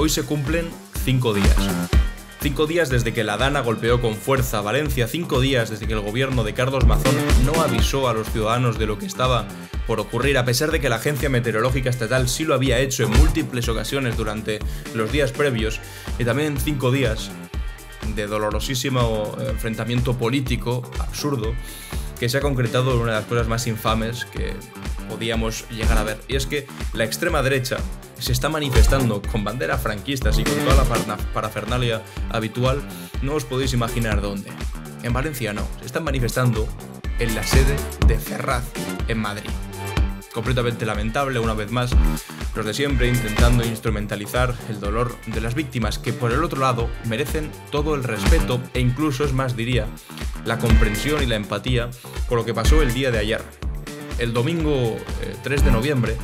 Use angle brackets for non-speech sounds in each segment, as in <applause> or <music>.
Hoy se cumplen cinco días. Cinco días desde que la Dana golpeó con fuerza a Valencia, cinco días desde que el gobierno de Carlos Mazón no avisó a los ciudadanos de lo que estaba por ocurrir, a pesar de que la Agencia Meteorológica Estatal sí lo había hecho en múltiples ocasiones durante los días previos, y también cinco días de dolorosísimo enfrentamiento político absurdo que se ha concretado en una de las cosas más infames que podíamos llegar a ver. Y es que la extrema derecha se está manifestando con banderas franquistas y con toda la parafernalia habitual, no os podéis imaginar dónde. En Valencia no, se están manifestando en la sede de Ferraz, en Madrid. Completamente lamentable, una vez más, los de siempre intentando instrumentalizar el dolor de las víctimas, que por el otro lado merecen todo el respeto e incluso, es más, diría, la comprensión y la empatía por lo que pasó el día de ayer. El domingo 3 eh, de noviembre,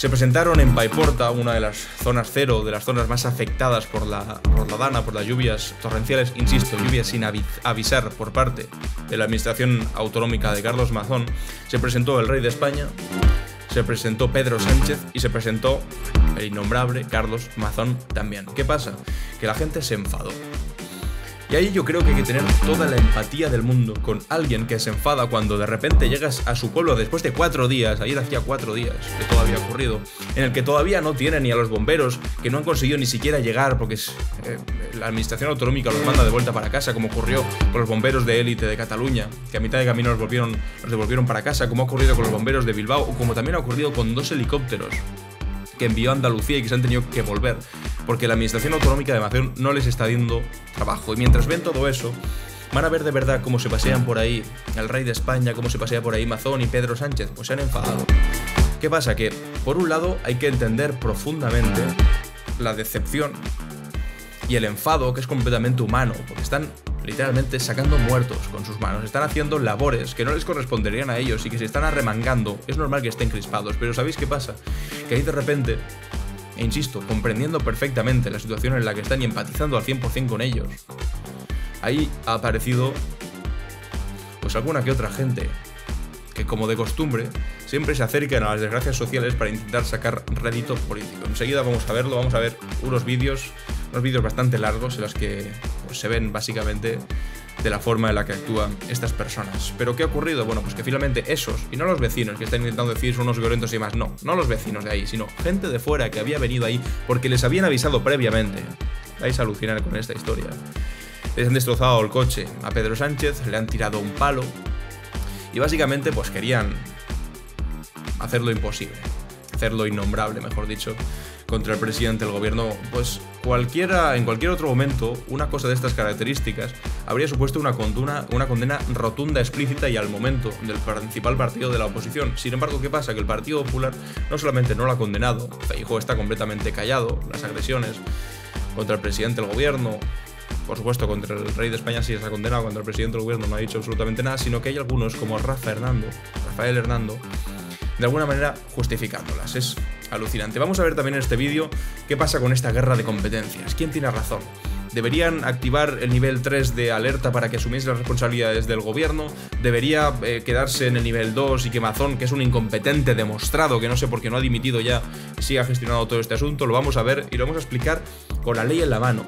se presentaron en Paiporta, una de las zonas cero, de las zonas más afectadas por la, por la dana, por las lluvias torrenciales, insisto, lluvias sin avisar por parte de la Administración Autonómica de Carlos Mazón, se presentó el rey de España, se presentó Pedro Sánchez y se presentó el innombrable Carlos Mazón también. ¿Qué pasa? Que la gente se enfadó. Y ahí yo creo que hay que tener toda la empatía del mundo con alguien que se enfada cuando de repente llegas a su pueblo después de cuatro días, ayer hacía cuatro días que todo había ocurrido, en el que todavía no tiene ni a los bomberos, que no han conseguido ni siquiera llegar porque eh, la administración autonómica los manda de vuelta para casa, como ocurrió con los bomberos de élite de Cataluña, que a mitad de camino los, volvieron, los devolvieron para casa, como ha ocurrido con los bomberos de Bilbao, o como también ha ocurrido con dos helicópteros que envió a Andalucía y que se han tenido que volver, porque la Administración Autonómica de Mazón no les está dando trabajo. Y mientras ven todo eso, van a ver de verdad cómo se pasean por ahí el rey de España, cómo se pasea por ahí Mazón y Pedro Sánchez, pues se han enfadado. ¿Qué pasa? Que, por un lado, hay que entender profundamente la decepción y el enfado, que es completamente humano, porque están literalmente sacando muertos con sus manos, están haciendo labores que no les corresponderían a ellos y que se están arremangando. Es normal que estén crispados, pero ¿sabéis qué pasa? Que ahí de repente, e insisto, comprendiendo perfectamente la situación en la que están y empatizando al 100% con ellos, ahí ha aparecido pues alguna que otra gente que como de costumbre siempre se acercan a las desgracias sociales para intentar sacar rédito político. Enseguida vamos a verlo, vamos a ver unos vídeos, unos vídeos bastante largos en los que pues, se ven básicamente de la forma en la que actúan estas personas. Pero ¿qué ha ocurrido? Bueno, pues que finalmente esos, y no los vecinos que están intentando decir son unos violentos y más, no, no los vecinos de ahí, sino gente de fuera que había venido ahí porque les habían avisado previamente. Vais a alucinar con esta historia. Les han destrozado el coche a Pedro Sánchez, le han tirado un palo, y básicamente pues querían hacer lo imposible, hacer lo innombrable, mejor dicho, contra el presidente del gobierno, pues cualquiera, en cualquier otro momento, una cosa de estas características habría supuesto una condena, una condena rotunda, explícita y al momento del principal partido de la oposición. Sin embargo, ¿qué pasa? Que el Partido Popular no solamente no lo ha condenado, Feijóo está completamente callado, las agresiones contra el presidente del gobierno, por supuesto, contra el rey de España sí ha condenado, contra el presidente del gobierno no ha dicho absolutamente nada, sino que hay algunos, como Rafa Hernando, Rafael Hernando, de alguna manera justificándolas. Es alucinante. Vamos a ver también en este vídeo qué pasa con esta guerra de competencias. ¿Quién tiene razón? ¿Deberían activar el nivel 3 de alerta para que asumiese las responsabilidades del gobierno? ¿Debería eh, quedarse en el nivel 2 y que Mazón, que es un incompetente demostrado, que no sé por qué no ha dimitido ya, siga gestionando todo este asunto? Lo vamos a ver y lo vamos a explicar con la ley en la mano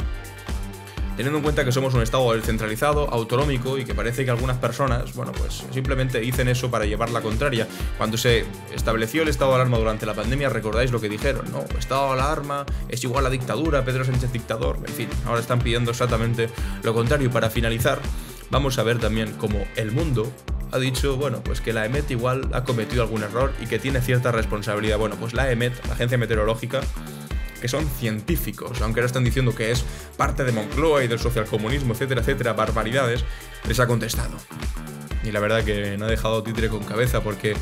teniendo en cuenta que somos un Estado descentralizado, autonómico y que parece que algunas personas, bueno, pues simplemente dicen eso para llevar la contraria. Cuando se estableció el estado de alarma durante la pandemia, recordáis lo que dijeron, ¿no? Estado de alarma es igual a dictadura, Pedro Sánchez dictador, en fin, ahora están pidiendo exactamente lo contrario. Para finalizar, vamos a ver también cómo el mundo ha dicho, bueno, pues que la EMET igual ha cometido algún error y que tiene cierta responsabilidad. Bueno, pues la EMET, la Agencia Meteorológica, que son científicos, aunque ahora están diciendo que es parte de Moncloa y del socialcomunismo, etcétera, etcétera, barbaridades, les ha contestado. Y la verdad que no ha dejado títere con cabeza porque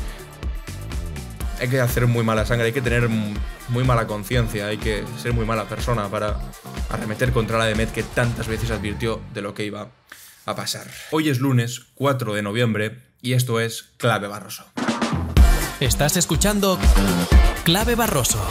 hay que hacer muy mala sangre, hay que tener muy mala conciencia, hay que ser muy mala persona para arremeter contra la de que tantas veces advirtió de lo que iba a pasar. Hoy es lunes 4 de noviembre y esto es Clave Barroso. Estás escuchando Clave Barroso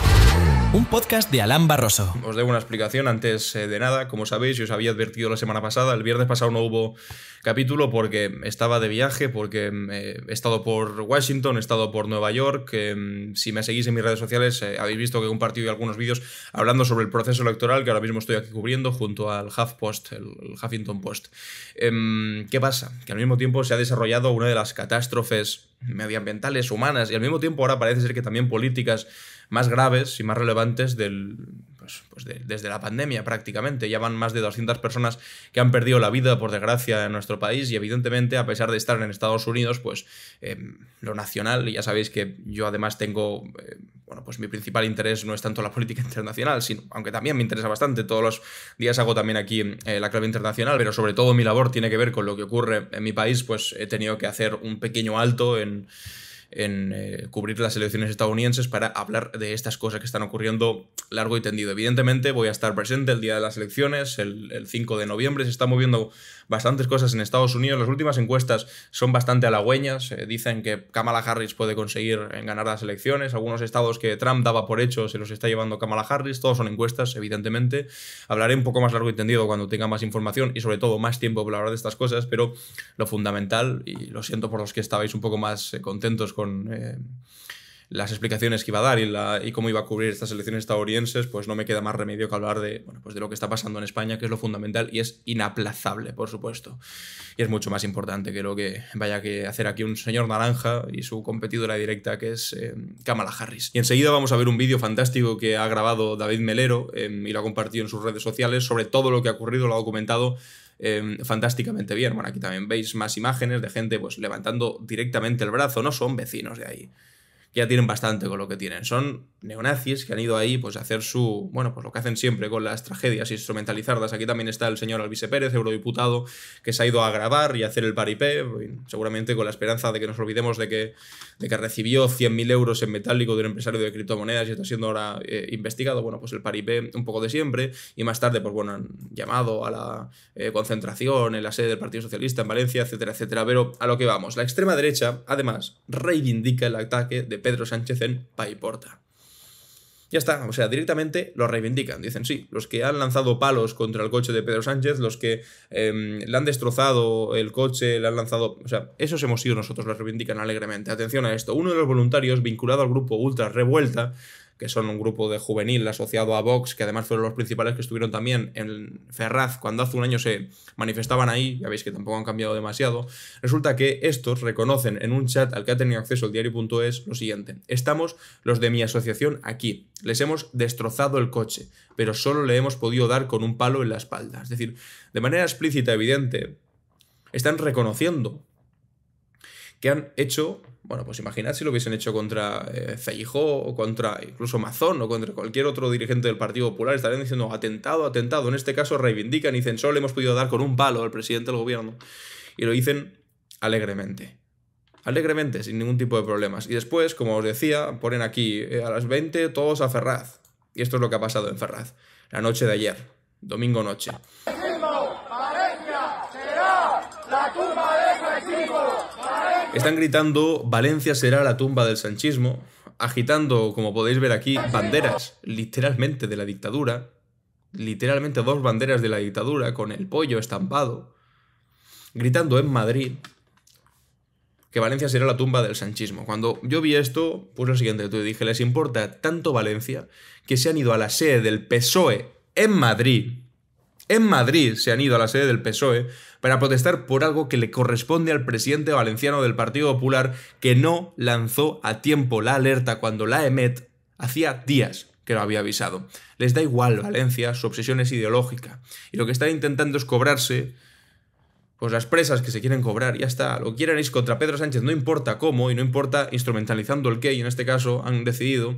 un podcast de Alán Barroso. Os debo una explicación antes eh, de nada. Como sabéis, yo os había advertido la semana pasada, el viernes pasado no hubo capítulo porque estaba de viaje, porque eh, he estado por Washington, he estado por Nueva York. Mm, si me seguís en mis redes sociales, eh, habéis visto que he compartido algunos vídeos hablando sobre el proceso electoral que ahora mismo estoy aquí cubriendo junto al HuffPost, el Huffington Post. Em, ¿Qué pasa? Que al mismo tiempo se ha desarrollado una de las catástrofes medioambientales, humanas y al mismo tiempo ahora parece ser que también políticas más graves y más relevantes del, pues, pues desde la pandemia prácticamente. Ya van más de 200 personas que han perdido la vida, por desgracia, en nuestro país y evidentemente, a pesar de estar en Estados Unidos, pues em, lo nacional, y ya sabéis que yo además tengo, eh, bueno, pues mi principal interés no es tanto la política <laughs> internacional, sino, aunque también me interesa bastante, todos los días hago también aquí eh, la clave internacional, pero sobre todo mi labor tiene que ver con lo que ocurre en mi país, pues he tenido que hacer un pequeño alto en en eh, cubrir las elecciones estadounidenses para hablar de estas cosas que están ocurriendo largo y tendido. Evidentemente voy a estar presente el día de las elecciones, el, el 5 de noviembre, se están moviendo bastantes cosas en Estados Unidos. Las últimas encuestas son bastante halagüeñas. Eh, dicen que Kamala Harris puede conseguir ganar las elecciones. Algunos estados que Trump daba por hecho se los está llevando Kamala Harris. Todos son encuestas, evidentemente. Hablaré un poco más largo y tendido cuando tenga más información y sobre todo más tiempo para hablar de estas cosas, pero lo fundamental, y lo siento por los que estabais un poco más eh, contentos con... Eh, las explicaciones que iba a dar y, cómo iba a cubrir estas elecciones estadounidenses, pues no me queda más remedio que hablar de, pues de lo que está pasando en España, que es lo fundamental y es inaplazable, por supuesto. Y es mucho más importante que lo que vaya a hacer aquí un señor naranja y su competidora directa, que es eh, Kamala Harris. Y enseguida vamos a ver un vídeo fantástico que ha grabado David Melero eh, y lo ha compartido en sus redes sociales sobre todo lo que ha ocurrido, lo ha documentado eh, fantásticamente bien. Bueno, aquí también veis más imágenes de gente pues levantando directamente el brazo, no son vecinos de ahí ya tienen bastante con lo que tienen. Son neonazis que han ido ahí pues a hacer su, bueno, pues lo que hacen siempre con las tragedias, instrumentalizarlas. Aquí también está el señor Alvise Pérez, eurodiputado, que se ha ido a grabar y a hacer el paripé, seguramente con la esperanza de que nos olvidemos de que, de que recibió 100.000 euros en metálico de un empresario de criptomonedas y está siendo ahora eh, investigado. Bueno, pues el paripé un poco de siempre y más tarde, pues bueno, han llamado a la eh, concentración en la sede del Partido Socialista en Valencia, etcétera, etcétera. Pero a lo que vamos, la extrema derecha, además, reivindica el ataque de Pedro Sánchez en Paiporta. Ya está, o sea, directamente lo reivindican. Dicen, sí, los que han lanzado palos contra el coche de Pedro Sánchez, los que em, le han destrozado el coche, le han lanzado... O sea, esos hemos sido nosotros, lo reivindican alegremente. Atención a esto, uno de los voluntarios vinculado al grupo Ultra Revuelta que son un grupo de juvenil asociado a Vox, que además fueron los principales que estuvieron también en Ferraz cuando hace un año se manifestaban ahí, ya veis que tampoco han cambiado demasiado, resulta que estos reconocen en un chat al que ha tenido acceso el diario.es lo siguiente, estamos los de mi asociación aquí, les hemos destrozado el coche, pero solo le hemos podido dar con un palo en la espalda, es decir, de manera explícita, evidente, están reconociendo que han hecho bueno, pues imaginad si lo hubiesen hecho contra eh, o contra incluso Mazón o contra cualquier otro dirigente del Partido Popular, estarían diciendo atentado, atentado. En este caso reivindican y dicen solo le hemos podido dar con un palo al presidente del gobierno. Y lo dicen alegremente. Alegremente, sin ningún tipo de problemas. Y después, como os decía, ponen aquí eh, a las 20 todos a Ferraz. Y esto es lo que ha pasado en Ferraz, la noche de ayer, domingo noche. Están gritando Valencia será la tumba del sanchismo, agitando, como podéis ver aquí, banderas, literalmente de la dictadura, literalmente dos banderas de la dictadura con el pollo estampado, gritando en Madrid que Valencia será la tumba del sanchismo. Cuando yo vi esto, pues lo siguiente, tú dije, les importa tanto Valencia que se han ido a la sede del PSOE en Madrid en Madrid se han ido a la sede del PSOE para protestar por algo que le corresponde al presidente valenciano del Partido Popular que no lanzó a tiempo la alerta cuando la EMET hacía días que lo había avisado. Les da igual Valencia, su obsesión es ideológica y lo que están intentando es cobrarse pues las presas que se quieren cobrar, ya está. Lo quieren ir contra Pedro Sánchez, no importa cómo y no importa instrumentalizando el qué, y en este caso han decidido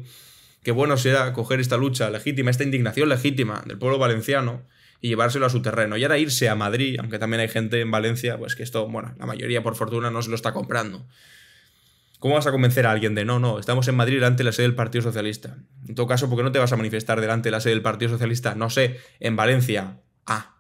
que bueno será coger esta lucha legítima, esta indignación legítima del pueblo valenciano y llevárselo a su terreno. Y ahora irse a Madrid, aunque también hay gente en Valencia, pues que esto, bueno, la mayoría por fortuna no se lo está comprando. ¿Cómo vas a convencer a alguien de no, no, estamos en Madrid delante de la sede del Partido Socialista? En todo caso, ¿por qué no te vas a manifestar delante de la sede del Partido Socialista? No sé, en Valencia. Ah,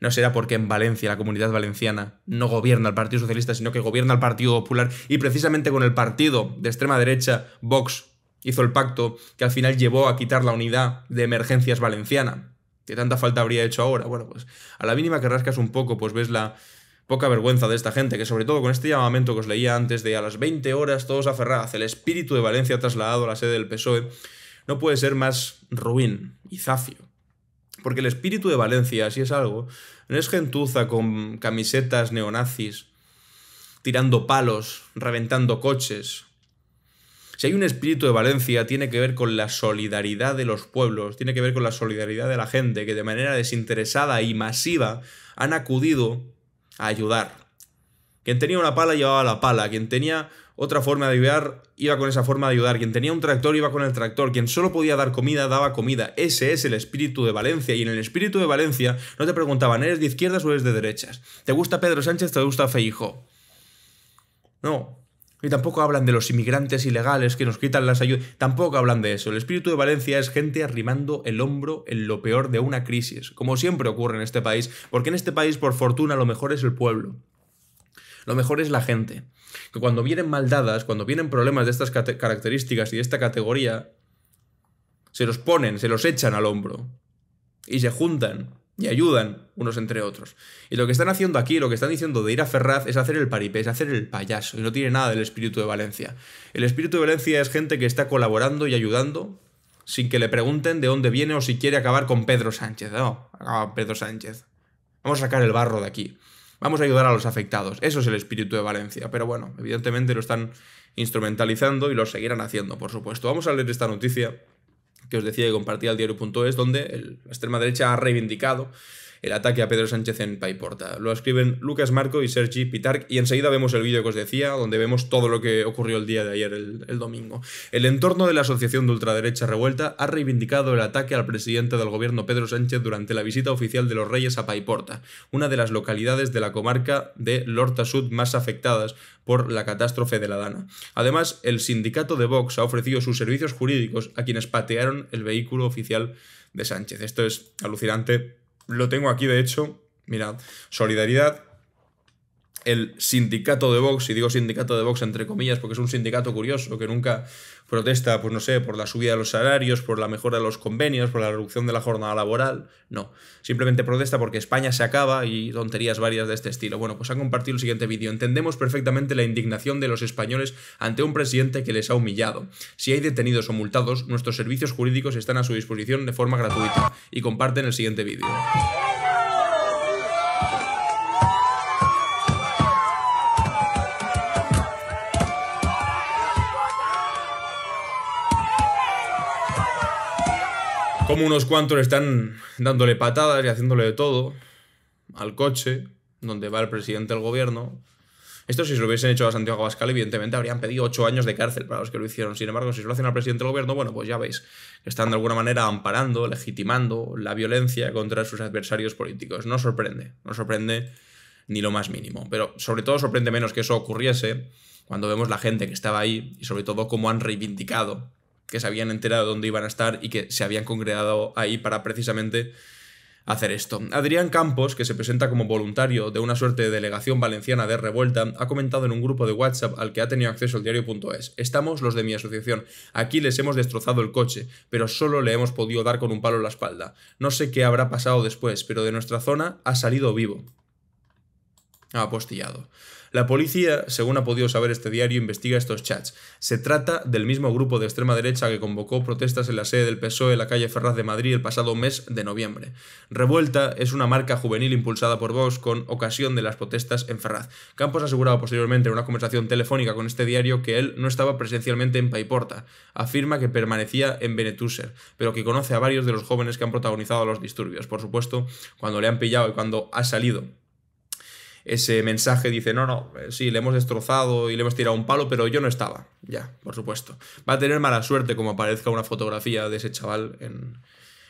no será porque en Valencia, la comunidad valenciana, no gobierna el Partido Socialista, sino que gobierna el Partido Popular y precisamente con el partido de extrema derecha, Vox, hizo el pacto que al final llevó a quitar la unidad de emergencias valenciana, que tanta falta habría hecho ahora. Bueno, pues a la mínima que rascas un poco, pues ves la poca vergüenza de esta gente, que sobre todo con este llamamiento que os leía antes de a las 20 horas todos a Ferraz, el espíritu de Valencia trasladado a la sede del PSOE, no puede ser más ruin y zafio. Porque el espíritu de Valencia, si es algo, no es gentuza con camisetas neonazis, tirando palos, reventando coches. Si hay un espíritu de Valencia, tiene que ver con la solidaridad de los pueblos, tiene que ver con la solidaridad de la gente que de manera desinteresada y masiva han acudido a ayudar. Quien tenía una pala llevaba la pala, quien tenía otra forma de ayudar iba con esa forma de ayudar, quien tenía un tractor iba con el tractor, quien solo podía dar comida daba comida. Ese es el espíritu de Valencia y en el espíritu de Valencia no te preguntaban, ¿eres de izquierdas o eres de derechas? ¿Te gusta Pedro Sánchez? ¿Te gusta Feijo? No. Y tampoco hablan de los inmigrantes ilegales que nos quitan las ayudas. Tampoco hablan de eso. El espíritu de Valencia es gente arrimando el hombro en lo peor de una crisis, como siempre ocurre en este país, porque en este país, por fortuna, lo mejor es el pueblo. Lo mejor es la gente. Que cuando vienen maldadas, cuando vienen problemas de estas características y de esta categoría, se los ponen, se los echan al hombro. Y se juntan y ayudan unos entre otros. Y lo que están haciendo aquí, lo que están diciendo de ir a Ferraz es hacer el paripé, es hacer el payaso, y no tiene nada del espíritu de Valencia. El espíritu de Valencia es gente que está colaborando y ayudando sin que le pregunten de dónde viene o si quiere acabar con Pedro Sánchez. No, Pedro Sánchez. Vamos a sacar el barro de aquí. Vamos a ayudar a los afectados. Eso es el espíritu de Valencia. Pero bueno, evidentemente lo están instrumentalizando y lo seguirán haciendo, por supuesto. Vamos a leer esta noticia que os decía que compartía el diario.es, donde la extrema derecha ha reivindicado el ataque a Pedro Sánchez en Paiporta. Lo escriben Lucas Marco y Sergi Pitark y enseguida vemos el vídeo que os decía, donde vemos todo lo que ocurrió el día de ayer, el, domingo. El entorno de la Asociación de Ultraderecha Revuelta ha reivindicado el ataque al presidente del gobierno Pedro Sánchez durante la visita oficial de los Reyes a Paiporta, una de las localidades de la comarca de Lorta Sud más afectadas por la catástrofe de la Dana. Además, el sindicato de Vox ha ofrecido sus servicios jurídicos a quienes patearon el vehículo oficial de Sánchez. Esto es alucinante lo tengo aquí, de hecho. Mirad, solidaridad. El sindicato de Vox, y digo sindicato de Vox entre comillas porque es un sindicato curioso que nunca protesta, pues no sé, por la subida de los salarios, por la mejora de los convenios, por la reducción de la jornada laboral. No, simplemente protesta porque España se acaba y tonterías varias de este estilo. Bueno, pues han compartido el siguiente vídeo. Entendemos perfectamente la indignación de los españoles ante un presidente que les ha humillado. Si hay detenidos o multados, nuestros servicios jurídicos están a su disposición de forma gratuita. Y comparten el siguiente vídeo. Como unos cuantos están dándole patadas y haciéndole de todo al coche donde va el presidente del gobierno. Esto si se lo hubiesen hecho a Santiago Abascal, evidentemente habrían pedido ocho años de cárcel para los que lo hicieron. Sin embargo, si se lo hacen al presidente del gobierno, bueno, pues ya veis están de alguna manera amparando, legitimando la violencia contra sus adversarios políticos. No sorprende, no sorprende ni lo más mínimo. Pero sobre todo sorprende menos que eso ocurriese cuando vemos la gente que estaba ahí y sobre todo cómo han reivindicado que se habían enterado de dónde iban a estar y que se habían congregado ahí para precisamente hacer esto. Adrián Campos, que se presenta como voluntario de una suerte de delegación valenciana de revuelta, ha comentado en un grupo de WhatsApp al que ha tenido acceso el diario.es. Estamos los de mi asociación. Aquí les hemos destrozado el coche, pero solo le hemos podido dar con un palo en la espalda. No sé qué habrá pasado después, pero de nuestra zona ha salido vivo. Ha apostillado. La policía, según ha podido saber este diario, investiga estos chats. Se trata del mismo grupo de extrema derecha que convocó protestas en la sede del PSOE en la calle Ferraz de Madrid el pasado mes de noviembre. Revuelta es una marca juvenil impulsada por Vox con ocasión de las protestas en Ferraz. Campos ha asegurado posteriormente en una conversación telefónica con este diario que él no estaba presencialmente en Paiporta. Afirma que permanecía en Benetúser, pero que conoce a varios de los jóvenes que han protagonizado los disturbios. Por supuesto, cuando le han pillado y cuando ha salido ese mensaje dice, no, no, eh, sí, le hemos destrozado y le hemos tirado un palo, pero yo no estaba. Ya, por supuesto. Va a tener mala suerte como aparezca una fotografía de ese chaval en,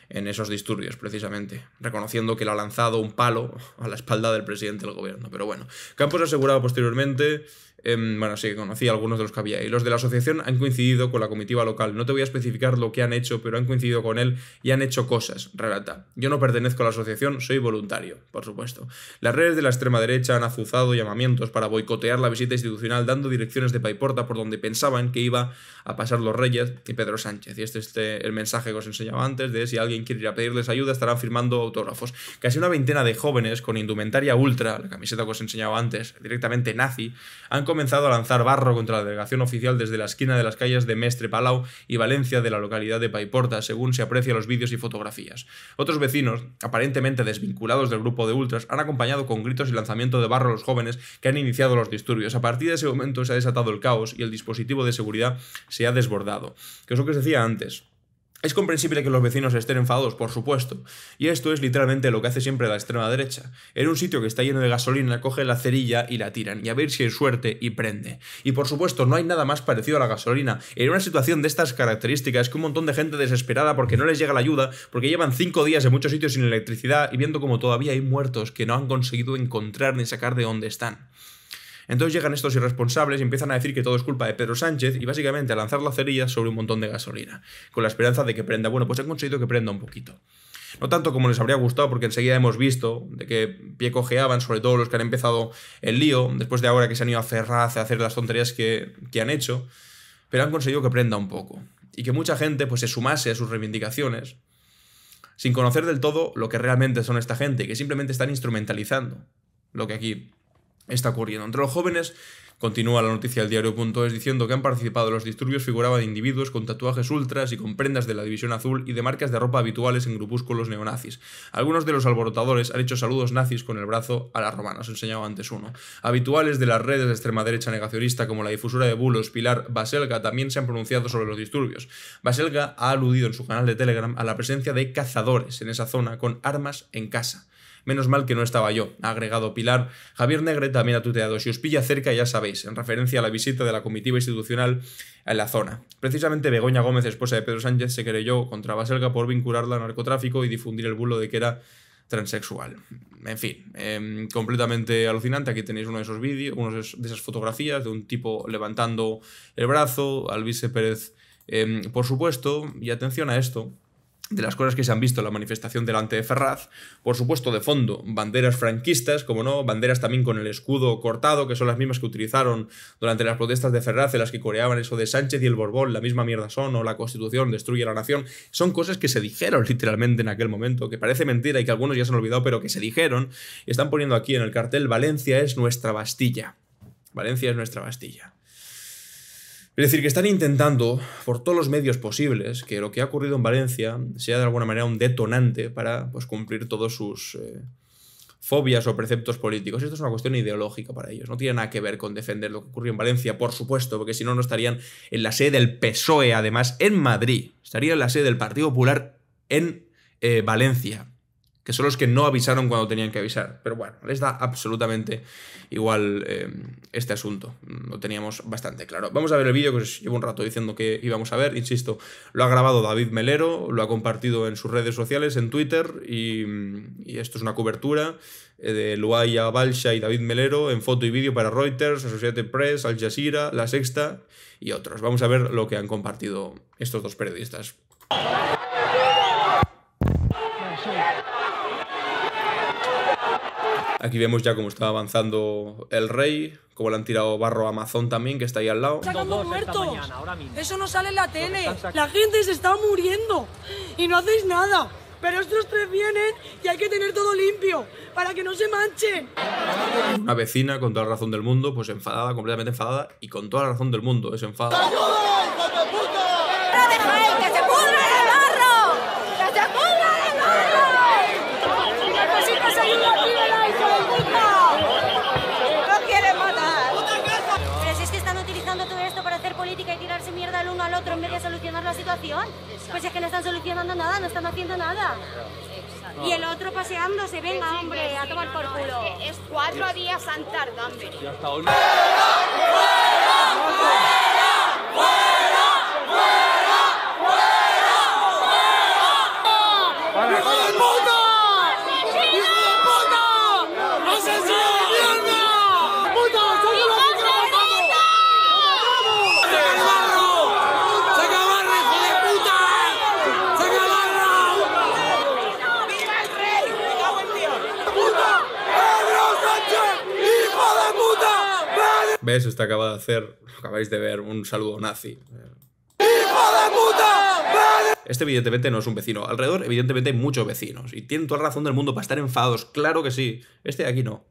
en esos disturbios, precisamente, reconociendo que le ha lanzado un palo a la espalda del presidente del gobierno. Pero bueno, Campos ha asegurado posteriormente Em, bueno, sí, conocí algunos de los que había. Y los de la asociación han coincidido con la comitiva local. No te voy a especificar lo que han hecho, pero han coincidido con él y han hecho cosas, relata. Yo no pertenezco a la asociación, soy voluntario, por supuesto. Las redes de la extrema derecha han azuzado llamamientos para boicotear la visita institucional, dando direcciones de paiporta por donde pensaban que iba a pasar los Reyes y Pedro Sánchez. Y este es este, el mensaje que os enseñaba antes de si alguien quiere ir a pedirles ayuda, estarán firmando autógrafos. Casi una veintena de jóvenes con indumentaria ultra, la camiseta que os enseñaba antes, directamente nazi, han comenzado a lanzar barro contra la delegación oficial desde la esquina de las calles de Mestre Palau y Valencia de la localidad de Paiporta, según se aprecia los vídeos y fotografías. Otros vecinos, aparentemente desvinculados del grupo de ultras, han acompañado con gritos y lanzamiento de barro a los jóvenes que han iniciado los disturbios. A partir de ese momento se ha desatado el caos y el dispositivo de seguridad se ha desbordado. Que es lo que os decía antes. Es comprensible que los vecinos estén enfadados, por supuesto, y esto es literalmente lo que hace siempre la extrema derecha. En un sitio que está lleno de gasolina, coge la cerilla y la tiran, y a ver si hay suerte y prende. Y por supuesto, no hay nada más parecido a la gasolina. En una situación de estas características, que un montón de gente desesperada porque no les llega la ayuda, porque llevan cinco días en muchos sitios sin electricidad y viendo como todavía hay muertos que no han conseguido encontrar ni sacar de dónde están. Entonces llegan estos irresponsables y empiezan a decir que todo es culpa de Pedro Sánchez y básicamente a lanzar la cerilla sobre un montón de gasolina, con la esperanza de que prenda. Bueno, pues han conseguido que prenda un poquito. No tanto como les habría gustado, porque enseguida hemos visto de que pie cojeaban, sobre todo los que han empezado el lío, después de ahora que se han ido a Ferraz a hacer las tonterías que, que han hecho, pero han conseguido que prenda un poco. Y que mucha gente pues se sumase a sus reivindicaciones, sin conocer del todo lo que realmente son esta gente, que simplemente están instrumentalizando lo que aquí está ocurriendo. Entre los jóvenes, continúa la noticia del diario.es diciendo que han participado en los disturbios figuraban individuos con tatuajes ultras y con prendas de la División Azul y de marcas de ropa habituales en grupúsculos neonazis. Algunos de los alborotadores han hecho saludos nazis con el brazo a la romana, os enseñaba antes uno. Habituales de las redes de extrema derecha negacionista como la difusora de bulos Pilar Baselga también se han pronunciado sobre los disturbios. Baselga ha aludido en su canal de Telegram a la presencia de cazadores en esa zona con armas en casa. Menos mal que no estaba yo, ha agregado Pilar. Javier Negre también ha tuteado, si os pilla cerca ya sabéis, en referencia a la visita de la comitiva institucional en la zona. Precisamente Begoña Gómez, esposa de Pedro Sánchez, se querelló contra Baselga por vincularla al narcotráfico y difundir el bulo de que era transexual. En fin, em, completamente alucinante. Aquí tenéis uno de esos vídeos, una de esas fotografías de un tipo levantando el brazo, Alvise Pérez, em, por supuesto, y atención a esto, de las cosas que se han visto en la manifestación delante de Ferraz. Por supuesto, de fondo, banderas franquistas, como no, banderas también con el escudo cortado, que son las mismas que utilizaron durante las protestas de Ferraz, en las que coreaban eso de Sánchez y el Borbón, la misma mierda son, o la Constitución destruye la nación. Son cosas que se dijeron <laughs> literalmente en aquel momento, que parece mentira y que algunos ya se han olvidado, pero que se dijeron, y están poniendo aquí en el cartel, Valencia es nuestra Bastilla. Valencia es nuestra Bastilla. Es decir, que están intentando, por todos los medios posibles, que lo que ha ocurrido en Valencia sea de alguna manera un detonante para pues, cumplir todos sus eh, fobias o preceptos políticos. Esto es una cuestión ideológica para ellos. No tiene nada que ver con defender lo que ocurrió en Valencia, por supuesto, porque si no, no estarían en la sede del PSOE, además, en Madrid. Estaría en la sede del Partido Popular en eh, Valencia que son los que no avisaron cuando tenían que avisar. Pero bueno, les da absolutamente igual eh, este asunto. Lo teníamos bastante claro. Vamos a ver el vídeo que os llevo un rato diciendo que íbamos a ver. Insisto, lo ha grabado David Melero, lo ha compartido en sus redes sociales, en Twitter, y, esto es una cobertura eh, de Luaya Balsha y David Melero en foto y vídeo para Reuters, Associated Press, Al Jazeera, La Sexta y otros. Vamos a ver lo que han compartido estos dos periodistas. Aquí vemos ya cómo está avanzando el rey, cómo le han tirado barro a Amazon también, que está ahí al lado. ¡Sacando muertos! Eso no sale en la tele. La gente se está muriendo y no hacéis nada. Pero estos tres vienen y hay que tener todo limpio para que no se manchen. Una vecina, con toda la razón del mundo, pues enfadada, completamente enfadada, y con toda la razón del mundo, es enfadada. Pues es que no están solucionando nada, no están haciendo nada. Y el otro paseándose, venga hombre, a tomar por culo. Es cuatro días han tardado ¿Ves? Esto acaba de hacer, acabáis de ver, un saludo nazi. Este evidentemente no es un vecino. Alrededor evidentemente hay muchos vecinos. Y tienen toda la razón del mundo para estar enfadados. Claro que sí. Este de aquí no.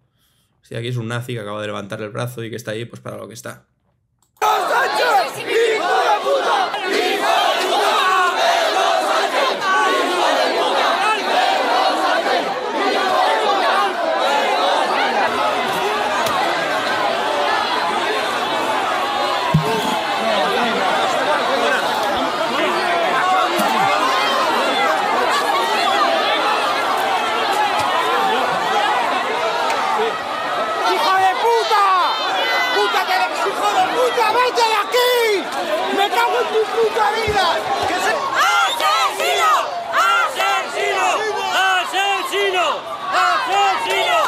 Este de aquí es un nazi que acaba de levantar el brazo y que está ahí pues para lo que está. ¡Hijo de puta! ¡Puta que eres hijo de puta! ¡Vete de aquí! ¡Me cago en tu puta vida! ¡Que se... ¡Asesino! ¡Asesino! ¡Asesino! ¡Asesino!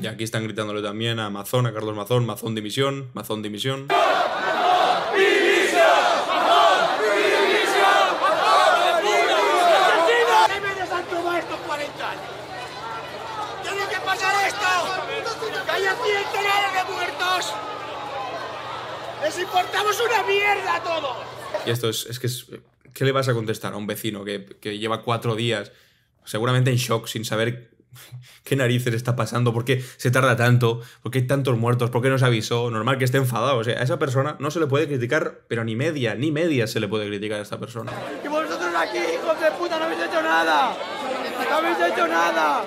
Y aquí están gritándole también a A Carlos Mazón, Mazón dimisión, Mazón dimisión. ¿Qué medios han tomado estos 40 años? ¡Tiene que pasar esto! ¡Que haya centenares de muertos! ¡Les importamos una mierda a todos! Y esto es, es que es... ¿Qué le vas a contestar a un vecino que, que lleva cuatro días, seguramente en shock, sin saber <laughs> qué narices está pasando, por qué se tarda tanto, por qué hay tantos muertos, por qué no se avisó? Normal que esté enfadado. O sea, a esa persona no se le puede criticar, pero ni media, ni media se le puede criticar a esta persona. ¡Y vosotros aquí, hijos de puta, no habéis hecho nada! ¡No habéis hecho nada!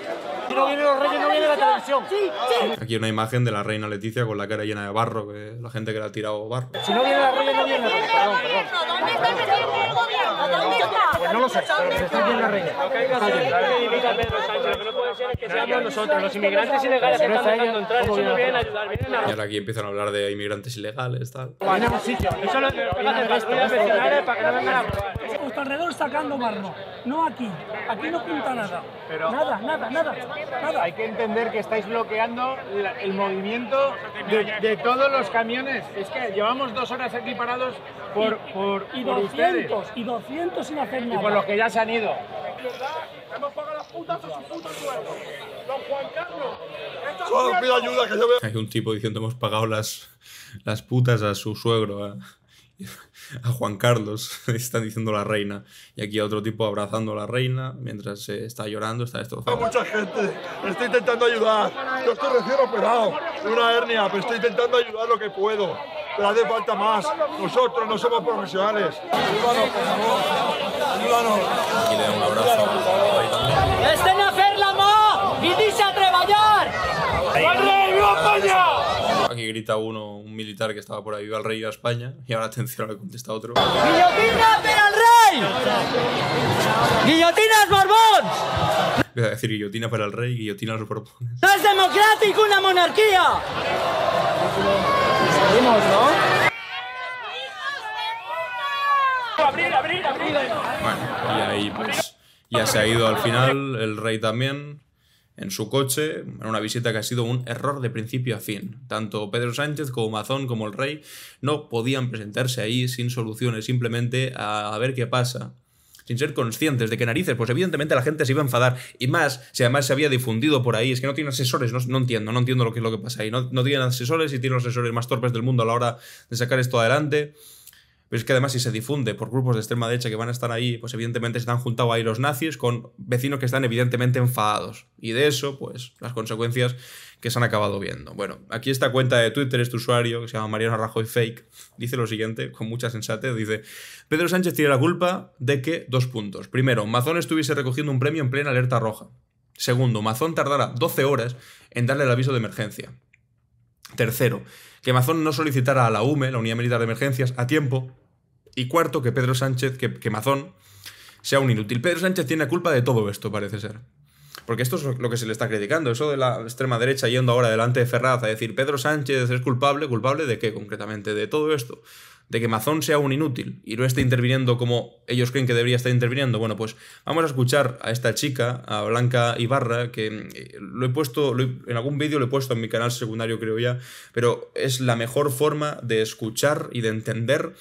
Si no vienen los reyes, no viene la televisión. ¡Sí, sí! Aquí una imagen de la reina Leticia con la cara llena de barro, que la gente que le ha tirado barro. Si no viene la reyes, no viene la Perdón, perdón. ¿Dónde está el presidente del gobierno? ¿Dónde está? Pues no lo sé, pero se está bien la reina. Lo que hay que hacer es reivindicar a Pedro Sánchez. Lo que no puede ser es que seamos nosotros, los inmigrantes ilegales que están dejando entrar. Eso no vienen a ayudar, vienen a Y ahora aquí empiezan a hablar de inmigrantes ilegales, tal. Un sitio. Eso lo que vecinales para que no vengan a robar. Justo alrededor sacando barro. No aquí. Aquí no pinta nada. Nada, nada, nada. Nada. Hay que entender que estáis bloqueando la- el movimiento de, de todos los camiones. Es que llevamos dos horas aquí parados por, por, Y por ustedes 200, y 200 sin hacer y por nada. los que ya se han ido. Hemos pagado las putas a su puto sueldo. Don Juan Carlos. Pido ayuda, que yo veo. Hay un tipo diciendo hemos pagado las, las putas a su suegro, a, <laughs> a Juan Carlos, <laughs> está diciendo la reina. Y aquí otro tipo abrazando a la reina mientras se está llorando, está Hay destrozado. mucha gente. Estoy intentando ayudar. Yo estoy recién operado de una hernia, pero estoy intentando ayudar lo que puedo. Pero hace falta más. Nosotros no somos profesionales. Ayúdanos, por favor. Ayúdanos. Aquí le da un abrazo a. Estén a fer la mà i deixa treballar! El rei, viva Espanya! Grita uno, un militar que estaba por ahí, viva el rey a España. <laughs> Y ahora atención, le contesta otro. Guillotina per al rei! Guillotines borbons! Empieza a decir guillotina para el rey, guillotina a los borbones. No és democràtic una monarquia! Seguimos, ¿no? Abrir, abrir, abrir. Bueno, y ahí pues ya se ha ido al final, el rey también, en su coche, en una visita que ha sido un error de principio a fin. Tanto Pedro Sánchez como Mazón como el rey no podían presentarse ahí sin soluciones, simplemente a, ver qué pasa. Sin ser conscientes de que narices, pues evidentemente la gente se iba a enfadar. Y más, si además se había difundido por ahí, es que no tiene asesores, no, no entiendo, no entiendo lo que es lo que pasa ahí. No, no tienen asesores y tienen los asesores más torpes del mundo a la hora de sacar esto adelante. Pero es que además si se difunde por grupos de extrema derecha que van a estar ahí, pues evidentemente se están juntado ahí los nazis con vecinos que están evidentemente enfadados. Y de eso, pues las consecuencias que se han acabado viendo. Bueno, aquí esta cuenta de Twitter, este usuario que se llama Mariano Rajoy Fake, dice lo siguiente, con mucha sensatez, dice, Pedro Sánchez tiene la culpa de que, dos puntos. Primero, Mazón estuviese recogiendo un premio en plena alerta roja. Segundo, Mazón tardara 12 horas en darle el aviso de emergencia. Tercero, que Mazón no solicitara a la UME, la Unidad Militar de Emergencias, a tiempo. Y cuarto, que Pedro Sánchez, que, que Mazón sea un inútil. Pedro Sánchez tiene culpa de todo esto, parece ser. Porque esto es lo que se le está criticando. Eso de la extrema derecha yendo ahora delante de Ferraz a decir Pedro Sánchez es culpable. ¿Culpable de qué concretamente? De todo esto. De que Mazón sea un inútil y no esté interviniendo como ellos creen que debería estar interviniendo. Bueno, pues vamos a escuchar a esta chica, a Blanca Ibarra, que eh, lo he puesto, en algún vídeo lo he puesto en mi canal secundario, creo ya, pero es la mejor forma de escuchar y de entender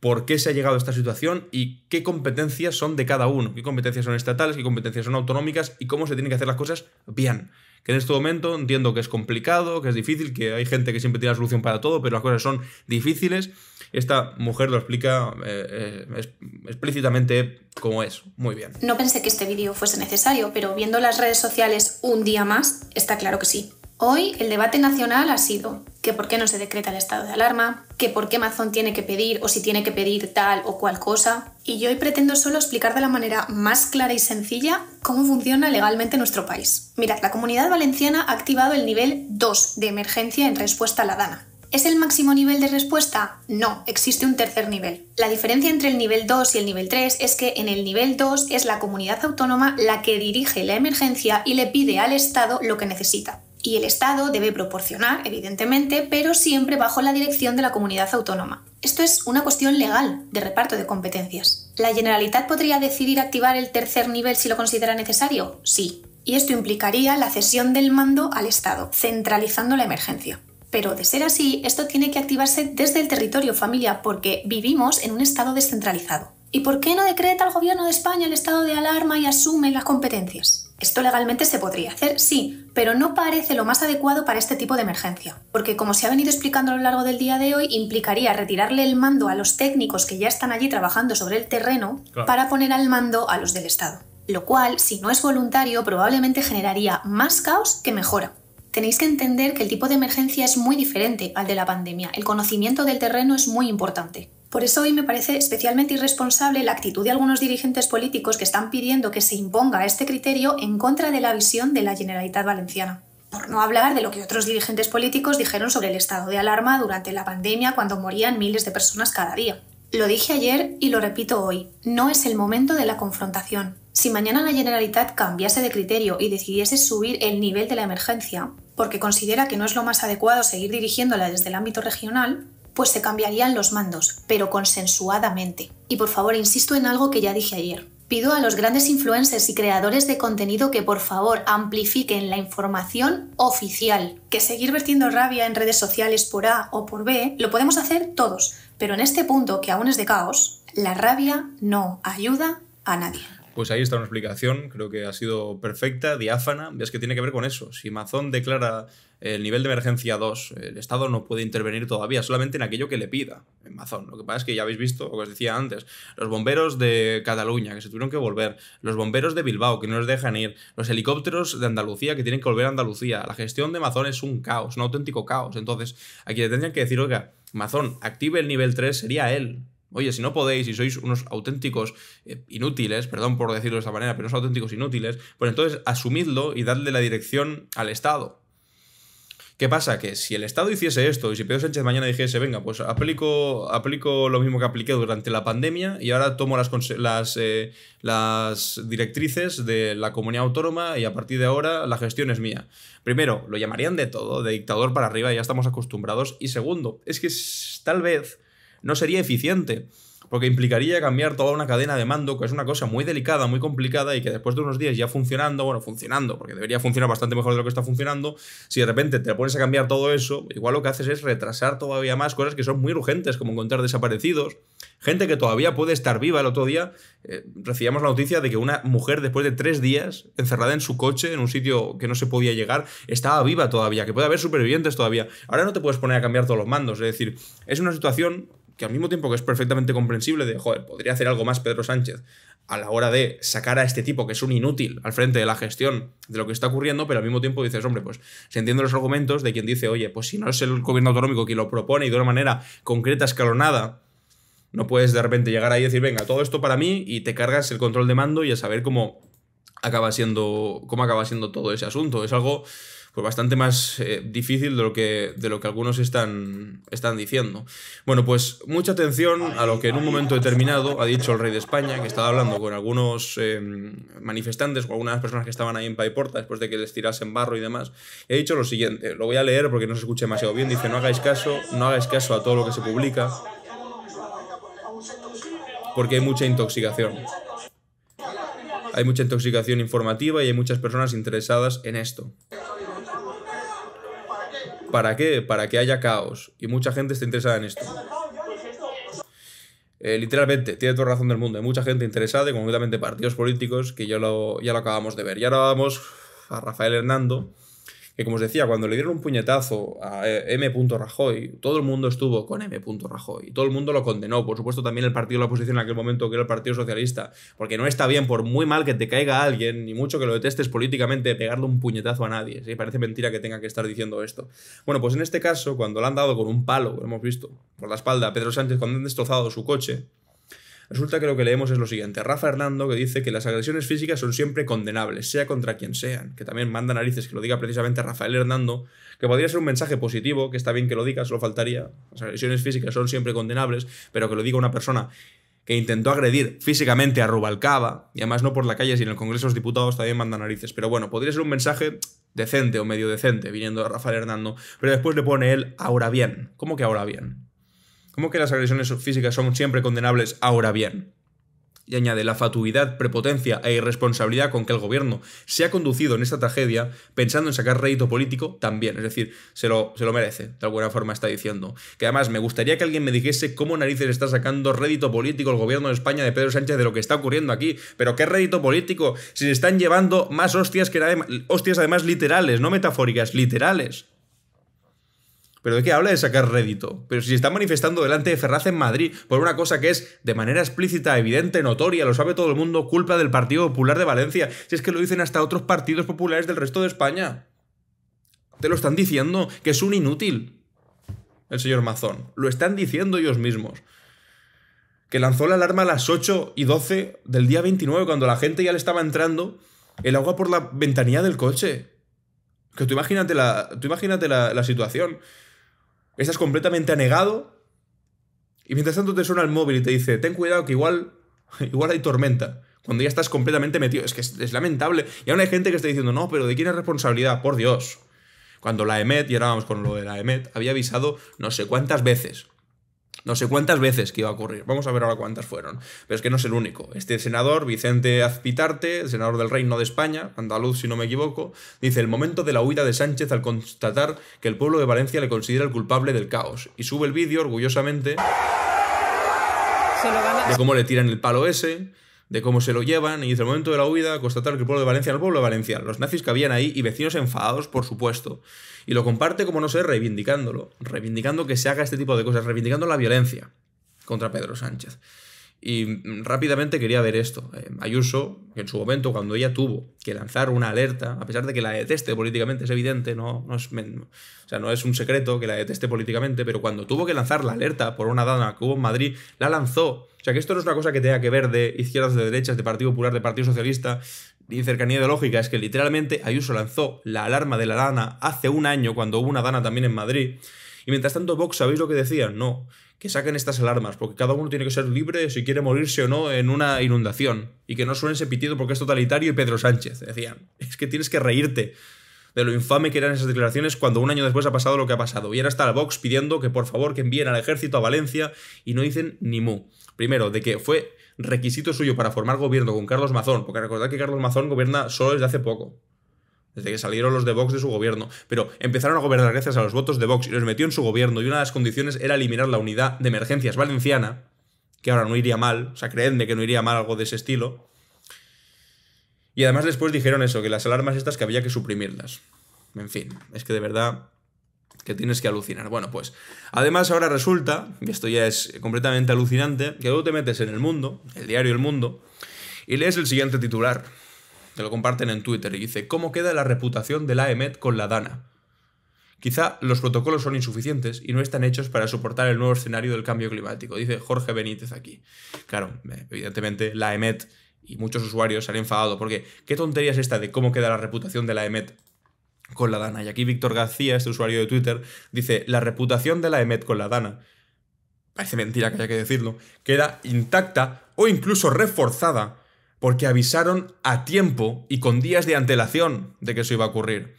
por qué se ha llegado a esta situación y qué competencias son de cada uno, qué competencias son estatales, qué competencias son autonómicas y cómo se tienen que hacer las cosas bien. Que en este momento entiendo que es complicado, que es difícil, que hay gente que siempre tiene la solución para todo, pero las cosas son difíciles. Esta mujer lo explica eh, eh, explícitamente como es. Muy bien. No pensé que este vídeo fuese necesario, pero viendo las redes sociales un día más, está claro que sí. Hoy el debate nacional ha sido que por qué no se decreta el estado de alarma, que por qué Amazon tiene que pedir o si tiene que pedir tal o cual cosa. Y yo hoy pretendo solo explicar de la manera más clara y sencilla cómo funciona legalmente nuestro país. Mirad, la comunidad valenciana ha activado el nivel 2 de emergencia en respuesta a la DANA. ¿Es el máximo nivel de respuesta? No, existe un tercer nivel. La diferencia entre el nivel 2 y el nivel 3 es que en el nivel 2 es la comunidad autónoma la que dirige la emergencia y le pide al Estado lo que necesita y el Estado debe proporcionar, evidentemente, pero siempre bajo la dirección de la comunidad autónoma. Esto es una cuestión legal de reparto de competencias. ¿La Generalitat podría decidir activar el tercer nivel si lo considera necesario? Sí. Y esto implicaría la cesión del mando al Estado, centralizando la emergencia. Pero de ser así, esto tiene que activarse desde el territorio familia porque vivimos en un Estado descentralizado. ¿Y por qué no decreta el Gobierno de España el estado de alarma y asume las competencias? Esto legalmente se podría hacer, sí, pero no parece lo más adecuado para este tipo de emergencia, porque como se ha venido explicando a lo largo del día de hoy, implicaría retirarle el mando a los técnicos que ya están allí trabajando sobre el terreno para poner al mando a los del Estado, lo cual, si no es voluntario, probablemente generaría más caos que mejora. Tenéis que entender que el tipo de emergencia es muy diferente al de la pandemia, el conocimiento del terreno es muy importante. Por eso hoy me parece especialmente irresponsable la actitud de algunos dirigentes políticos que están pidiendo que se imponga este criterio en contra de la visión de la Generalitat Valenciana. Por no hablar de lo que otros dirigentes políticos dijeron sobre el estado de alarma durante la pandemia cuando morían miles de personas cada día. Lo dije ayer y lo repito hoy, no es el momento de la confrontación. Si mañana la Generalitat cambiase de criterio y decidiese subir el nivel de la emergencia, porque considera que no es lo más adecuado seguir dirigiéndola desde el ámbito regional, pues se cambiarían los mandos, pero consensuadamente. Y por favor, insisto en algo que ya dije ayer. Pido a los grandes influencers y creadores de contenido que por favor amplifiquen la información oficial. Que seguir vertiendo rabia en redes sociales por A o por B lo podemos hacer todos, pero en este punto que aún es de caos, la rabia no ayuda a nadie. Pues ahí está una explicación, creo que ha sido perfecta, diáfana, es que tiene que ver con eso. Si Amazon declara el nivel de emergencia 2, el Estado no puede intervenir todavía, solamente en aquello que le pida en Amazon. Lo que pasa es que ya habéis visto, lo que os decía antes, los bomberos de Cataluña, que se tuvieron que volver, los bomberos de Bilbao, que no les dejan ir, los helicópteros de Andalucía, que tienen que volver a Andalucía. La gestión de Amazon es un caos, un auténtico caos. Entonces, aquí le tendrían que decir, oiga, Amazon, active el nivel 3, sería él, Oye, si no podéis y sois unos auténticos eh, inútiles, perdón por decirlo de esta manera, pero unos auténticos inútiles, pues entonces asumidlo y dadle la dirección al Estado. ¿Qué pasa? Que si el Estado hiciese esto y si Pedro Sánchez mañana dijese, venga, pues aplico, aplico lo mismo que apliqué durante la pandemia y ahora tomo las, las, eh, las directrices de la comunidad autónoma y a partir de ahora la gestión es mía. Primero, lo llamarían de todo, de dictador para arriba, ya estamos acostumbrados. Y segundo, es que tal vez no sería eficiente, porque implicaría cambiar toda una cadena de mando, que es una cosa muy delicada, muy complicada y que después de unos días ya funcionando, bueno, funcionando, porque debería funcionar bastante mejor de lo que está funcionando, si de repente te pones a cambiar todo eso, igual lo que haces es retrasar todavía más cosas que son muy urgentes, como encontrar desaparecidos, gente que todavía puede estar viva. El otro día eh, recibíamos la noticia de que una mujer después de tres días encerrada en su coche, en un sitio que no se podía llegar, estaba viva todavía, que puede haber supervivientes todavía. Ahora no te puedes poner a cambiar todos los mandos, es decir, es una situación que al mismo tiempo que es perfectamente comprensible de, joder, podría hacer algo más Pedro Sánchez a la hora de sacar a este tipo que es un inútil al frente de la gestión de lo que está ocurriendo, pero al mismo tiempo dices, hombre, pues se entienden los argumentos de quien dice, oye, pues si no es el gobierno autonómico quien lo propone y de una manera concreta, escalonada, no puedes de repente llegar ahí y decir, venga, todo esto para mí y te cargas el control de mando y a saber cómo acaba siendo, cómo acaba siendo todo ese asunto. Es algo pues bastante más eh, difícil de lo que, de lo que algunos están, están diciendo. Bueno, pues mucha atención a lo que en un momento determinado ha dicho el rey de España, que estaba hablando con algunos em, manifestantes o algunas personas que estaban ahí en Paiporta después de que les tirasen barro y demás, ha dicho lo siguiente, lo voy a leer porque no se escucha demasiado bien, dice, no hagáis caso, no hagáis caso a todo lo que se publica, porque hay mucha intoxicación. Hay mucha intoxicación informativa y hay muchas personas interesadas en esto. ¿Para qué? Para que haya caos. Y mucha gente está interesada en esto. Eh, literalmente, tiene toda razón del mundo. Hay mucha gente interesada y concretamente partidos políticos que ya lo, ya lo acabamos de ver. Y ahora vamos a Rafael Hernando, como os decía, cuando le dieron un puñetazo a eh, M. Rajoy, todo el mundo estuvo con M. Rajoy. Todo el mundo lo condenó. Por supuesto, también el partido de la oposición en aquel momento, que era el Partido Socialista. Porque no está bien, por muy mal que te caiga alguien, ni mucho que lo detestes políticamente, pegarle un puñetazo a nadie. ¿sí? Parece mentira que tenga que estar diciendo esto. Bueno, pues en este caso, cuando le han dado con un palo, lo hemos visto, por la espalda a Pedro Sánchez, cuando han destrozado su coche, Resulta que lo que leemos es lo siguiente. Rafa Hernando que dice que las agresiones físicas son siempre condenables, sea contra quien sean. Que también manda narices que lo diga precisamente Rafael Hernando, que podría ser un mensaje positivo, que está bien que lo diga, solo faltaría. Las agresiones físicas son siempre condenables, pero que lo diga una persona que intentó agredir físicamente a Rubalcaba, y además no por la calle, sino en el Congreso de los Diputados también manda narices. Pero bueno, podría ser un mensaje decente o medio decente viniendo de Rafael Hernando, pero después le pone él ahora bien. ¿Cómo que ahora bien? ¿Cómo que las agresiones físicas son siempre condenables ahora bien? Y añade la fatuidad, prepotencia e irresponsabilidad con que el gobierno se ha conducido en esta tragedia pensando en sacar rédito político también. Es decir, se lo, se lo merece, de alguna forma está diciendo. Que además me gustaría que alguien me dijese cómo narices está sacando rédito político el gobierno de España de Pedro Sánchez de lo que está ocurriendo aquí. Pero ¿qué rédito político? Si se están llevando más hostias que hostias además literales, no metafóricas, literales. ¿Pero de qué habla de sacar rédito? Pero si se está manifestando delante de Ferraz en Madrid por una cosa que es de manera explícita, evidente, notoria, lo sabe todo el mundo, culpa del Partido Popular de Valencia. Si es que lo dicen hasta otros partidos populares del resto de España. Te lo están diciendo, que es un inútil. El señor Mazón. Lo están diciendo ellos mismos. Que lanzó la alarma a las 8 y 12 del día 29, cuando la gente ya le estaba entrando el agua por la ventanilla del coche. Que tú imagínate la, tú imagínate la, la situación estás completamente anegado y mientras tanto te suena el móvil y te dice, ten cuidado que igual, <laughs> igual hay tormenta. Cuando ya estás completamente metido. Es que es, lamentable. Y aún hay gente que está diciendo, no, pero ¿de quién es responsabilidad? Por Dios. Cuando la EMET, y ahora vamos con lo de la EMET, había avisado no sé cuántas veces no sé cuántas veces que iba a ocurrir. Vamos a ver ahora cuántas fueron. Pero es que no es el único. Este senador, Vicente Azpitarte, el senador del Reino de España, andaluz si no me equivoco, dice el momento de la huida de Sánchez al constatar que el pueblo de Valencia le considera el culpable del caos. Y sube el vídeo orgullosamente de cómo le tiran el palo ese, de cómo se lo llevan, y dice el momento de la huida, constatar que el pueblo de Valencia, el pueblo de Valencia, los nazis que habían ahí y vecinos enfadados, por supuesto. Y lo comparte, como no sé, reivindicándolo, reivindicando que se haga este tipo de cosas, reivindicando la violencia contra Pedro Sánchez. Y rápidamente quería ver esto. Eh, Ayuso, en su momento, cuando ella tuvo que lanzar una alerta, a pesar de que la deteste políticamente, es evidente, no, no, es, o sea, no es un secreto que la deteste políticamente, pero cuando tuvo que lanzar la alerta por una dana que hubo en Madrid, la lanzó. O sea, que esto no es una cosa que tenga que ver de izquierdas, de derechas, de Partido Popular, de Partido Socialista, y cercanía ideológica, es que literalmente Ayuso lanzó la alarma de la dana hace un año, cuando hubo una dana también en Madrid. Y mientras tanto, Vox, ¿sabéis lo que decían? No que saquen estas alarmas, porque cada uno tiene que ser libre si quiere morirse o no en una inundación, y que no suene ese pitido porque es totalitario y Pedro Sánchez, decían. <laughs> Es que tienes que reírte de lo infame que eran esas declaraciones cuando un año después ha pasado lo que ha pasado. Y ahora está la Vox pidiendo que por favor que envíen al ejército a Valencia y no dicen ni mu. Primero, de que fue requisito suyo para formar gobierno con Carlos Mazón, porque recordad que Carlos Mazón gobierna solo desde hace poco desde que salieron los de Vox de su gobierno, pero empezaron a gobernar gracias a los votos de Vox y los metió en su gobierno y una de las condiciones era eliminar la unidad de emergencias valenciana, que ahora no iría mal, o sea, creedme que no iría mal algo de ese estilo. Y además después dijeron eso, que las alarmas estas que había que suprimirlas. En fin, es que de verdad que tienes que alucinar. Bueno, pues además ahora resulta, y esto ya es completamente alucinante, que luego te metes en el mundo, el diario El Mundo, y lees el siguiente titular lo comparten en Twitter, y dice, ¿cómo queda la reputación de la EMET con la DANA? Quizá los protocolos son insuficientes y no están hechos para soportar el nuevo escenario del cambio climático, dice Jorge Benítez aquí. Claro, evidentemente la EMET y muchos usuarios se han enfadado porque ¿qué tontería es esta de cómo queda la reputación de la EMET con la DANA? Y aquí Víctor García, este usuario de Twitter, dice, la reputación de la EMET con la DANA, parece mentira que haya que decirlo, queda intacta o incluso reforzada porque avisaron a tiempo y con días de antelación de que eso iba a ocurrir.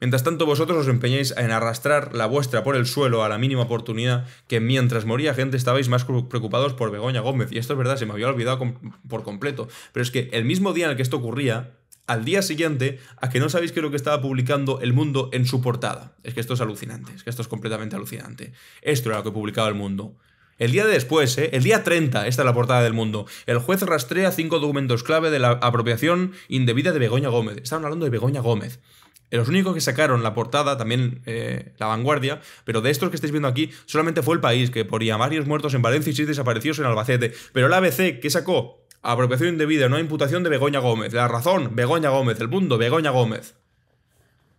Mientras tanto, vosotros os empeñáis en arrastrar la vuestra por el suelo a la mínima oportunidad, que mientras moría gente estabais más preocupados por Begoña Gómez. Y esto es verdad, se me había olvidado por completo. Pero es que el mismo día en el que esto ocurría, al día siguiente, a que no sabéis qué es lo que estaba publicando El Mundo en su portada. Es que esto es alucinante, es que esto es completamente alucinante. Esto era lo que publicaba El Mundo. El día de después, ¿eh? el día 30, esta es la portada del mundo. El juez rastrea cinco documentos clave de la apropiación indebida de Begoña Gómez. Estaban hablando de Begoña Gómez. Los únicos que sacaron la portada, también eh, la vanguardia, pero de estos que estáis viendo aquí, solamente fue el país, que ponía varios muertos en Valencia y seis desaparecidos en Albacete. Pero el ABC, ¿qué sacó? Apropiación indebida, no imputación de Begoña Gómez. La razón, Begoña Gómez. El mundo, Begoña Gómez.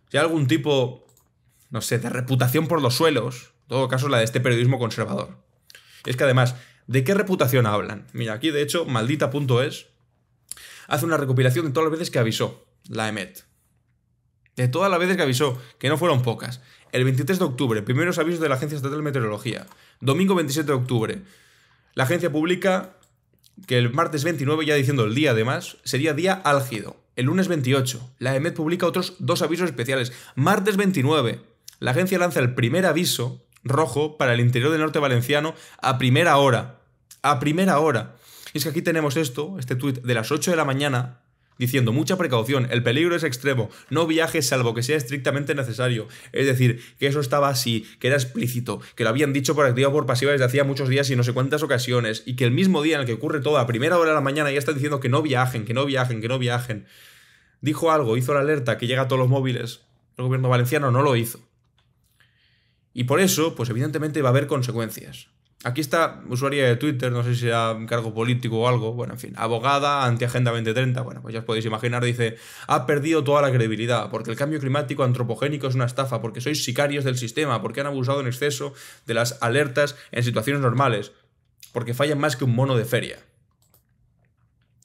Si hay algún tipo, no sé, de reputación por los suelos, en todo caso la de este periodismo conservador. Es que además, ¿de qué reputación hablan? Mira, aquí de hecho, maldita.es hace una recopilación de todas las veces que avisó la EMET. De todas las veces que avisó, que no fueron pocas. El 23 de octubre, primeros avisos de la Agencia Estatal de Meteorología. Domingo 27 de octubre, la agencia publica que el martes 29, ya diciendo el día además, sería día álgido. El lunes 28, la EMET publica otros dos avisos especiales. Martes 29, la agencia lanza el primer aviso rojo para el interior del norte valenciano a primera hora. A primera hora. Y es que aquí tenemos esto, este tuit de las 8 de la mañana, diciendo mucha precaución, el peligro es extremo, no viajes salvo que sea estrictamente necesario. Es decir, que eso estaba así, que era explícito, que lo habían dicho por activa o por pasiva desde hacía muchos días y no sé cuántas ocasiones, y que el mismo día en el que ocurre todo, a primera hora de la mañana, ya están diciendo que no viajen, que no viajen, que no viajen. Dijo algo, hizo la alerta que llega a todos los móviles. El gobierno valenciano no lo hizo. Y por eso, pues evidentemente va a haber consecuencias. Aquí está usuaria de Twitter, no sé si sea un cargo político o algo, bueno, en fin, abogada anti-Agenda 2030, bueno, pues ya os podéis imaginar, dice, ha perdido toda la credibilidad, porque el cambio climático antropogénico es una estafa, porque sois sicarios del sistema, porque han abusado en exceso de las alertas en situaciones normales, porque fallan más que un mono de feria.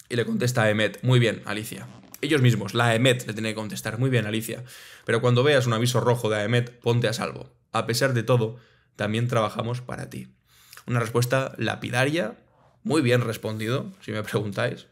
Y le contesta a Emet, muy bien, Alicia. Ellos mismos, la EMET le tiene que contestar, muy bien, Alicia. Pero cuando veas un aviso rojo de AEMET, ponte a salvo a pesar de todo, también trabajamos para ti. Una respuesta lapidaria, muy bien respondido, si me preguntáis.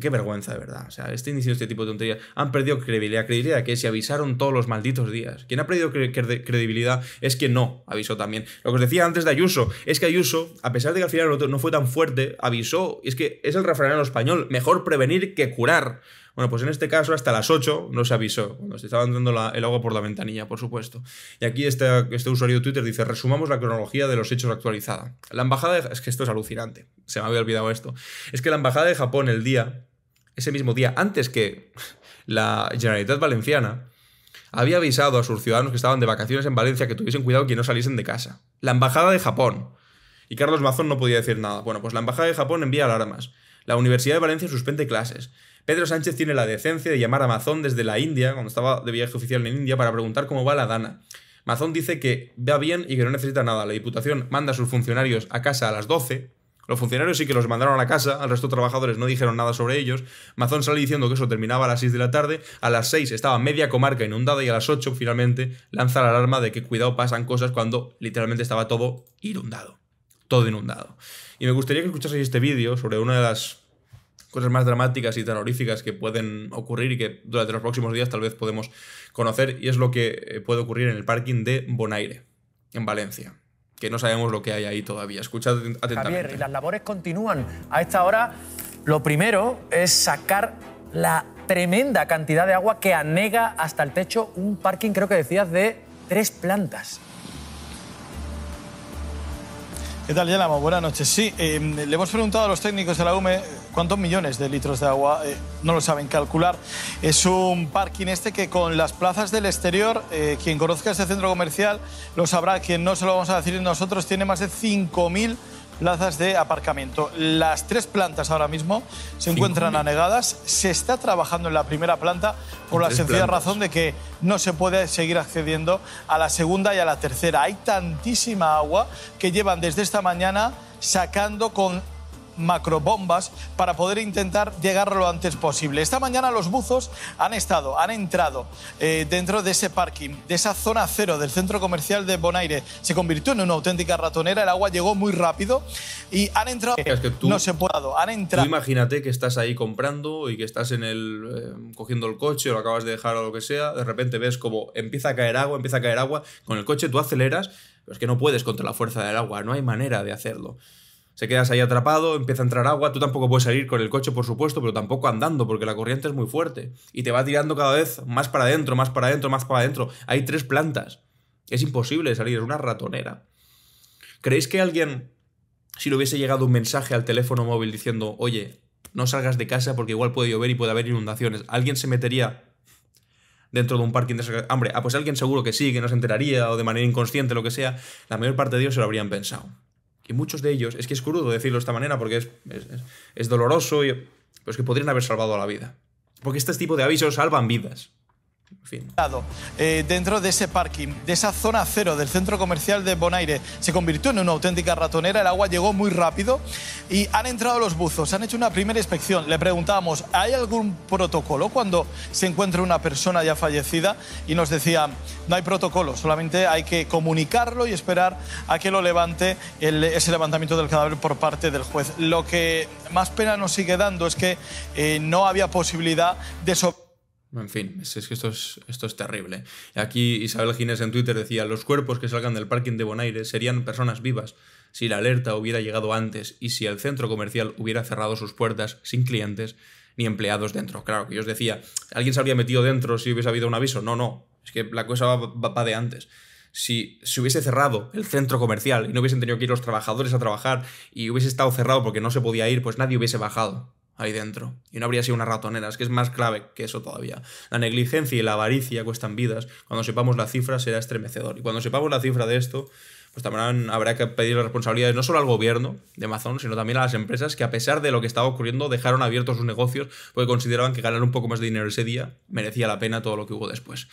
Qué vergüenza, de verdad. O sea, este inicio este tipo de tonterías han perdido credibilidad. Credibilidad que se avisaron todos los malditos días. Quien ha perdido credibilidad es quien no avisó también. Lo que os decía antes de Ayuso, es que Ayuso, a pesar de que al final no fue tan fuerte, avisó. Y es que es el refrán español, mejor prevenir que curar. Bueno, pues en este caso hasta las 8 no se avisó, cuando se estaba entrando el agua por la ventanilla, por supuesto. Y aquí este, este usuario de Twitter dice, resumamos la cronología de los hechos actualizada. La embajada, de, es que esto es alucinante, se me había olvidado esto, es que la embajada de Japón el día, ese mismo día, antes que la Generalitat Valenciana, había avisado a sus ciudadanos que estaban de vacaciones en Valencia que tuviesen cuidado que no saliesen de casa. La embajada de Japón. Y Carlos Mazón no podía decir nada. Bueno, pues la embajada de Japón envía alarmas. La Universidad de Valencia suspende clases. Pedro Sánchez tiene la decencia de llamar a Mazón desde la India, cuando estaba de viaje oficial en India, para preguntar cómo va la Dana. Mazón dice que va bien y que no necesita nada. La Diputación manda a sus funcionarios a casa a las 12. Los funcionarios sí que los mandaron a casa, al resto de trabajadores no dijeron nada sobre ellos. Mazón sale diciendo que eso terminaba a las 6 de la tarde, a las 6 estaba media comarca inundada y a las 8 finalmente lanza la alarma de que cuidado pasan cosas cuando literalmente estaba todo inundado. Todo inundado. Y me gustaría que escuchaseis este vídeo sobre una de las cosas más dramáticas y terroríficas que pueden ocurrir y que durante los próximos días tal vez podemos conocer, y es lo que eh, puede ocurrir en el parking de Bonaire, en Valencia. Que no sabemos lo que hay ahí todavía. Escuchad atentamente. Javier, y las labores continúan. A esta hora, lo primero es sacar la tremenda cantidad de agua que anega hasta el techo un parking, creo que decías, de tres plantas. ¿Qué tal, Yelamo? Buenas noches. Sí, eh, le hemos preguntado a los técnicos de la UME cuántos millones de litros de agua, eh, no lo saben calcular. Es un parking este que con las plazas del exterior, eh, quien conozca este centro comercial lo sabrá, quien no se lo vamos a decir nosotros, tiene más de 5.000 plazas de aparcamiento. Las tres plantas ahora mismo se encuentran anegadas. Se está trabajando en la primera planta por la sencilla razón de que no se puede seguir accediendo a la segunda y a la tercera. Hay tantísima agua que llevan desde esta mañana sacando con macrobombas para poder intentar llegar lo antes posible. Esta mañana los buzos han estado, han entrado eh, dentro de ese parking, de esa zona cero del centro comercial de Bonaire. Se convirtió en una auténtica ratonera, el agua llegó muy rápido y han entrado... Es que tú, no se puede, han entrado... Tú imagínate que estás ahí comprando y que estás en el... Eh, cogiendo el coche o lo acabas de dejar o lo que sea, de repente ves como empieza a caer agua, empieza a caer agua, con el coche tú aceleras, pero es que no puedes contra la fuerza del agua, no hay manera de hacerlo se quedas ahí atrapado, empieza a entrar agua, tú tampoco puedes salir con el coche, por supuesto, pero tampoco andando, porque la corriente es muy fuerte. Y te va tirando cada vez más para adentro, más para adentro, más para adentro. Hay tres plantas. Es imposible salir, es una ratonera. ¿Creéis que alguien, si le hubiese llegado un mensaje al teléfono móvil diciendo, oye, no salgas de casa porque igual puede llover y puede haber inundaciones, ¿alguien se metería dentro de un parking de. Hombre, ah, pues alguien seguro que sí, que no se enteraría o de manera inconsciente, lo que sea, la mayor parte de ellos se lo habrían pensado. Y muchos de ellos, es que es crudo decirlo de esta manera porque es, es, es doloroso, y, pero es que podrían haber salvado la vida. Porque este tipo de avisos salvan vidas. Fin. Eh, dentro de ese parking, de esa zona cero del centro comercial de Bonaire, se convirtió en una auténtica ratonera. El agua llegó muy rápido y han entrado los buzos, han hecho una primera inspección. Le preguntábamos, ¿hay algún protocolo cuando se encuentra una persona ya fallecida? Y nos decía, no hay protocolo, solamente hay que comunicarlo y esperar a que lo levante el- ese levantamiento del cadáver por parte del juez. Lo que más pena nos sigue dando es que eh, no había posibilidad de so- En fin, es, que esto es, esto es terrible. Aquí Isabel Ginés en Twitter decía, los cuerpos que salgan del parking de Bonaire serían personas vivas si la alerta hubiera llegado antes y si el centro comercial hubiera cerrado sus puertas sin clientes ni empleados dentro. Claro, que yo os decía, ¿alguien se habría metido dentro si hubiese habido un aviso? No, no, es que la cosa va, va- va de antes. Si se hubiese cerrado el centro comercial y no hubiesen tenido que ir los trabajadores a trabajar y hubiese estado cerrado porque no se podía ir, pues nadie hubiese bajado ahí dentro. Y no habría sido una ratonera, es que es más clave que eso todavía. La negligencia y la avaricia cuestan vidas. Cuando sepamos la cifra será estremecedor. Y cuando sepamos la cifra de esto, pues también habrá que pedir responsabilidades no solo al gobierno de Amazon, sino también a las empresas que a pesar de lo que estaba ocurriendo dejaron abiertos sus negocios porque consideraban que ganar un poco más de dinero ese día merecía la pena todo lo que hubo después.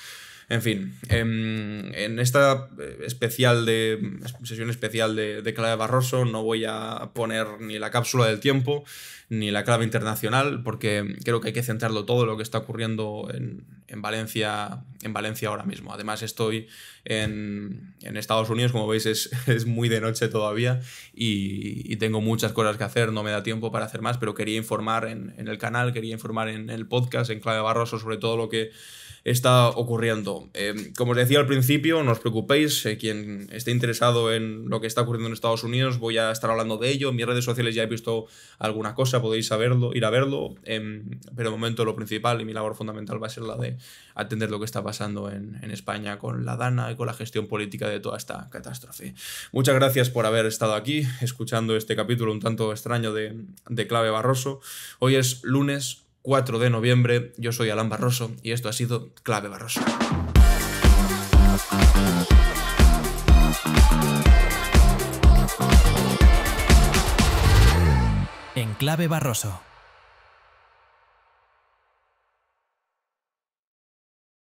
En fin, em, en esta especial de sesión especial de, de clave Barroso no voy a poner ni la cápsula del tiempo ni la clave internacional porque creo que hay que centrarlo todo lo que está ocurriendo en, en Valencia en Valencia ahora mismo. Además estoy en, Estados Unidos, como veis es, <laughs> es muy de noche todavía y, y tengo muchas cosas que hacer, no me da tiempo para hacer más, pero quería informar en, en el canal, quería informar en el podcast, en clave Barroso sobre todo lo que está ocurriendo. Eh, como os decía al principio, no os preocupéis, eh, quien esté interesado en lo que está ocurriendo en Estados Unidos, voy a estar hablando de ello. En mis redes sociales ya he visto alguna cosa, podéis saberlo, ir a verlo, em, pero de momento lo principal y mi labor fundamental va a ser la de atender lo que está pasando en, en España con la DANA y con la gestión política de toda esta catástrofe. Muchas gracias por haber estado aquí, escuchando este capítulo un tanto extraño de, de Clave Barroso. Hoy es lunes 4 de noviembre. Yo soy Alan Barroso y esto ha sido Clave Barroso. En clave Barroso.